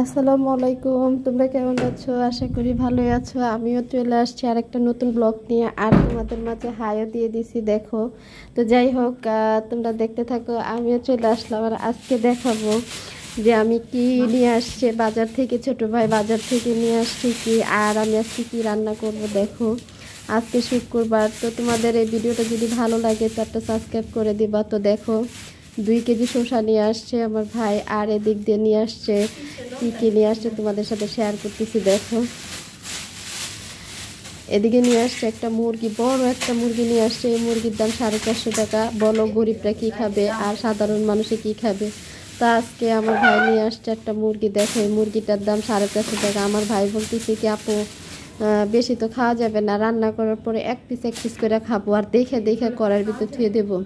আসসালামু আলাইকুম, তোমরা কেমন আছো? আশা করি ভালোই আছো। আমিও চলে আসছি আর একটা নতুন ব্লগ নিয়ে আর তোমাদের মাঝে হাইও দিয়ে দিছি, দেখো। তো যাই হোক তোমরা দেখতে থাকো, আমিও চলে আসলাম আর আজকে দেখাবো যে আমি কি নিয়ে আসছে, বাজার থেকে, ছোট ভাই বাজার থেকে নিয়ে আসছি কি, আর আমি আজকে কি রান্না করব, দেখো। আজকে শুক্রবার, তো তোমাদের এই ভিডিওটা যদি ভালো লাগে, তো একটা সাবস্ক্রাইব করে দিবা। তো দেখো, দুই কেজি শসা নিয়ে আসছে আমার ভাই, আর এদিক দিয়ে নিয়ে আসছে কী কী নিয়ে আসছে তোমাদের সাথে শেয়ার করতেছি, দেখো। এদিকে নিয়ে আসছে একটা মুরগি, বড় একটা মুরগি নিয়ে আসছে। এই মুরগির দাম সাড়ে চারশো টাকা। বলো, গরিবরা কি খাবে আর সাধারণ মানুষে কি খাবে? তা আজকে আমার ভাই নিয়ে আসছে একটা মুরগি। দেখো, এই মুরগিটার দাম সাড়ে চারশো টাকা। আমার ভাই বলতেছে কি, আপু বেশি তো খাওয়া যাবে না। রান্না করার পরে এক পিস এক পিস করে খাব। আর দেখে দেখে করার ভিতর থুয়ে দেবো।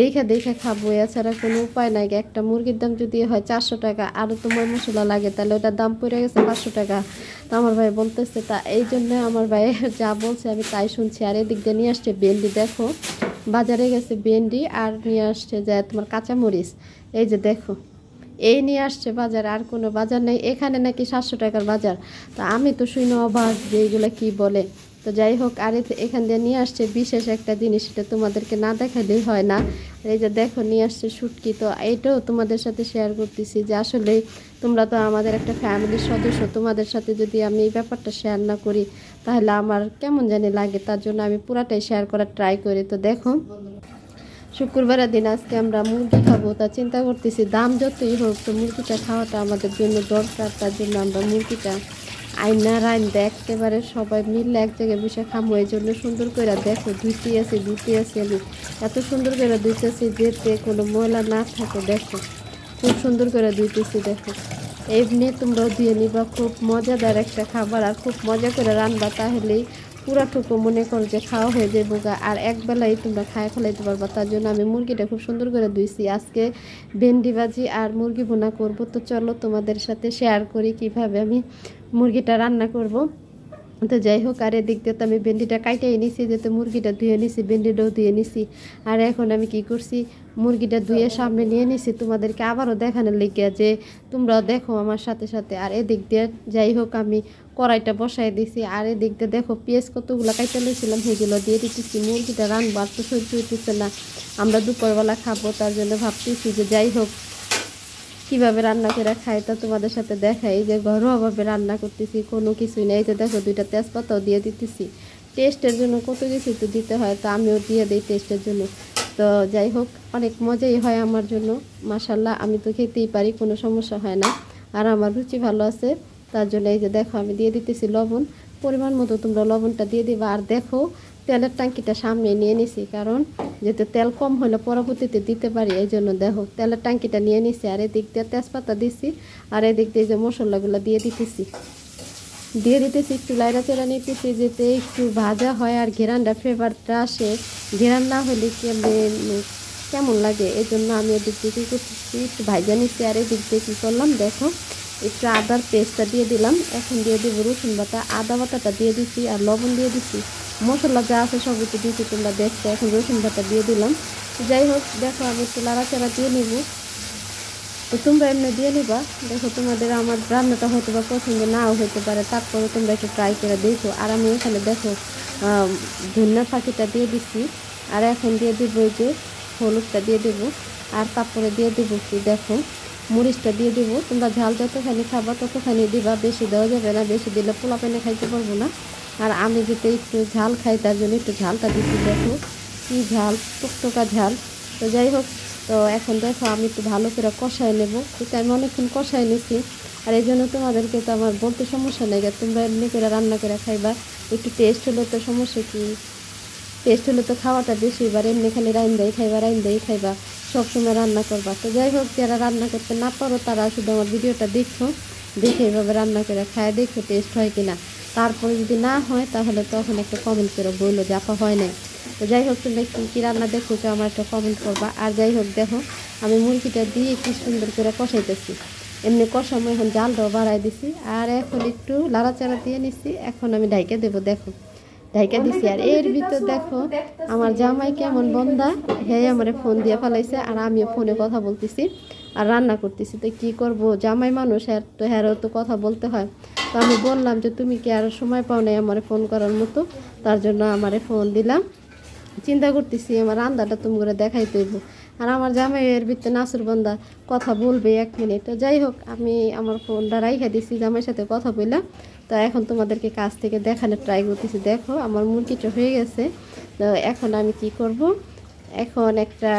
দেখে দেখে খাব। এছাড়া কোনো উপায় নাই একটা মুরগির দাম যদি হয় চারশো টাকা আরও তোমার মশলা লাগে, তাহলে ওটার দাম পড়ে গেছে পাঁচশো টাকা। তো আমার ভাই বলতেছে, তা এই জন্য আমার ভাই যা বলছে আমি তাই শুনছি। আর এদিক দিয়ে নিয়ে আসছে ভেন্ডি। দেখো, বাজারে গেছে ভেন্ডি আর নিয়ে আসছে যে তোমার কাঁচামরিচ। এই যে দেখো এই নিয়ে আসছে বাজার, আর কোনো বাজার নেই। এখানে নাকি সাতশো টাকার বাজার। তা আমি তো শুনে অবাক যে এইগুলো কী বলে। তো যাই হোক, আর এখান দিয়ে নিয়ে আসছে বিশেষ একটা জিনিস এটা তোমাদেরকে না দেখালেই হয় না। এই যে দেখো, নিয়ে আসছে শুটকি তো এইটাও তোমাদের সাথে শেয়ার করতেছি যে আসলে তোমরা তো আমাদের একটা ফ্যামিলির সদস্য। তোমাদের সাথে যদি আমি এই ব্যাপারটা শেয়ার না করি, তাহলে আমার কেমন জানি লাগে। তার জন্য আমি পুরাটাই শেয়ার করার ট্রাই করি। তো দেখো। শুক্রবারের দিন আজকে আমরা মুরগি খাব, তা চিন্তা করতেছি দাম যতই হোক, তো মুরগিটা খাওয়াটা আমাদের জন্য দরকার, তার জন্য আমরা মুরগিটা আইনা রাইন দেখতে পারে সবাই মিললে এক জায়গায় বসে খামো। এই জন্য সুন্দর করে দেখো ধুইতে আছে ধুইতে আছে, আমি এত সুন্দর করে ধুইতেছি যেতে কোনো ময়লা না থাকে, দেখো। খুব সুন্দর করে ধুইতেছি, দেখো। এমনি তোমরাও দিয়ে নিবা, খুব মজাদার একটা খাবার আর খুব মজা করে রান্না, তাহলেই পুরাটুকু মনে করো যে খাওয়া হয়ে যায় বোকা, আর একবেলাই তোমরা খায় ফেলাইতে পারবা, তার জন্য আমি মুরগিটা খুব সুন্দর করে ধুইছি। আজকে ভেন্ডি ভাজি আর মুরগি বোনা করব, তো চলো তোমাদের সাথে শেয়ার করি কীভাবে আমি মুরগিটা রান্না করব। তো যাই হোক, আর এদিক দিয়ে তো আমি ভেন্ডিটা কাইটাই নিছি যেতে মুরগিটা ধুয়ে নিছি ভেন্ডিটাও ধুয়ে নিছি আর এখন আমি কি করছি, মুরগিটা ধুয়ে সামনে নিয়ে নিছি তোমাদেরকে আবারও দেখানোর লেগে যে তোমরাও দেখো আমার সাথে সাথে। আর এদিক দিয়ে যাই হোক, আমি কড়াইটা বসাই দিছি। আর এদিক দিয়ে দেখো, পেঁয়াজ কতগুলো কাইটা নিয়েছিলাম সেগুলো দিয়ে দিতেছি। মুরগিটা রানবো আর তো সহ্য হইতেছে না। আমরা দুপুরবেলা খাব, তার জন্য ভাবতেছি যে যাই হোক কীভাবে রান্না করে খাই তা তোমাদের সাথে দেখাই যে ঘরোয়াভাবে রান্না করতেছি, কোনো কিছুই নেই। যে দেখো দুইটা তেজপাতাও দিয়ে দিতেছি। টেস্টের জন্য কত কিছু তো দিতে হয়, তো আমিও দিয়ে দিই টেস্টের জন্য। তো যাই হোক, অনেক মজাই হয় আমার জন্য। মাসাল্লাহ আমি তো খেতেই পারি, কোনো সমস্যা হয় না। আর আমার রুচি ভালো আছে, তার জন্য এই যে দেখো আমি দিয়ে দিতেছি লবণ। পরিমাণ মতো তোমরা লবণটা দিয়ে দিবা। আর দেখো, তেলের ট্যাঙ্কিটা সামনে নিয়ে নিছি, কারণ যেহেতু তেল কম হলে পরবর্তীতে দিতে পারি, এই জন্য দেখো, তেলের ট্যাঙ্কিটা নিয়ে নিছি, আর এদিক দিয়ে তেজপাতা দিছি, আর এদিক দিয়ে যে মশলাগুলো দিয়ে দিতেছি। দিয়ে দিতেছি একটু লাইরা চেরা নিতেছি, যেতে একটু ভাজা হয় আর ঘেরানটা ফ্লেভারটা আসে। ঘেরান না হলে কেমন লাগে? এই জন্য আমি এদিক দিয়ে কী করতেছি, একটু ভাজা নিচ্ছি আর এদিক দিয়ে কী করলাম, দেখো। একটু আদার পেস্টটা দিয়ে দিলাম। এখন দিয়ে দিব রসুন বাটা, আদা বাটাটা দিয়ে দিচ্ছি আর লবণ দিয়ে দিচ্ছি মশলা যা আছে সব একটু দিচ্ছি তোমরা দেখছ এখন রসুন বাটা দিয়ে দিলাম। যাই হোক, দেখো আমি একটু লাড়াচাড়া দিয়ে নেব। তো তোমরা এমনি দিয়ে নিবা। দেখো তোমাদের আমার রান্নাটা হয়তো বা পছন্দ নাও হতে পারে তারপরে তোমরা একটু ট্রাই করে দেখো। আর আমি এখানে দেখো ধন্যা ফাঁকিটা দিয়ে দিচ্ছি আর এখন দিয়ে দেবো যে হলুদটা দিয়ে দেবো। আর তারপরে দিয়ে দেবো কি দেখো। মরিচটা দিয়ে দেবো। তোমরা ঝাল যতখানি খাবা, ততখানি দিবা। বেশি দেওয়া যাবে না, বেশি দিলে পোলা পেনে খাইতে পারব না। আর আমি যেতে একটু ঝাল খাই, তার জন্য একটু ঝালটা দিচ্ছি। দেখো কী ঝাল, টুকটুকা ঝাল। তো যাই হোক, তো এখন দেখো আমি একটু ভালো করে কষাই নেব। কিন্তু আমি অনেকক্ষণ কষাই নিছি। আর এই জন্য তোমাদেরকে তো আমার বলতে সমস্যা নেই তোমরা এমনি করে রান্না করে খাইবা। একটু টেস্ট হলে তো সমস্যা কি? টেস্ট হলে তো খাওয়াটা বেশি, এবার এমনি খালি রাইন দেয় খাইবা, রাইন দেয় খাইবা। সবসময় রান্না করবা। তো যাই হোক যারা রান্না করতে না পারো, তারা শুধু আমার ভিডিওটা দেখো, দেখে এভাবে রান্না করে খায়, দেখো টেস্ট হয় কিনা। তারপরে যদি না হয়, তাহলে তখন একটা কমেন্ট করে বলল যে, আপা, হয় নাই। তো যাই হোক তোমরা কী কী রান্না দেখো তো আমার একটা কমেন্ট করবা। আর যাই হোক দেখো, আমি মুরগিটা দিয়ে কি সুন্দর করে কষাইতেছি। এমনি কষামো, এখন জালটাও বাড়াই দিছি। আর এখন একটু লাড়াচাড়া দিয়ে নিছি। এখন আমি ঢাইকে দেবো, দেখো। ঢাইকা দিছি। আর এর ভিতর দেখো আমার জামাই কেমন বন্ধা হে আমার ফোন দিয়ে ফেলাইছে আর আমিও ফোনে কথা বলতেছি আর রান্না করতেছি। তো কি করব? জামাই মানুষ আর তো হ্যারও তো কথা বলতে হয়। তো আমি বললাম যে তুমি কি আর সময় পাও নাই আমারে ফোন করার মতো? তার জন্য আমারে ফোন দিলাম। চিন্তা করতেছি আমার রান্নাটা তুমি করে দেখাই তৈব আর আমার জামাই এর ভিতরে নাসুর বন্দা কথা বলবে এক মিনিট। তো যাই হোক আমি আমার ফোনটা রাইখা দিছি জামাইয়ের সাথে কথা বললাম তো এখন তোমাদেরকে কাছ থেকে দেখানোর ট্রাই করতেছি। দেখো, আমার মুরগিটা হয়ে গেছে। তো এখন আমি কি করব? এখন একটা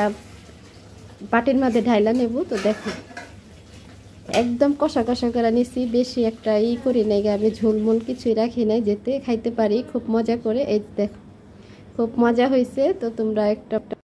বাটির মধ্যে ঢাইলা নেব। তো দেখো, একদম কষা কষা করে নিছি। বেশি একটা ই করি নাই আমি ঝোলমোল কিছুই রাখি নাই। যেতে খাইতে পারি, খুব মজা করে। এই দেখো, খুব মজা হয়েছে তো তোমরা একটা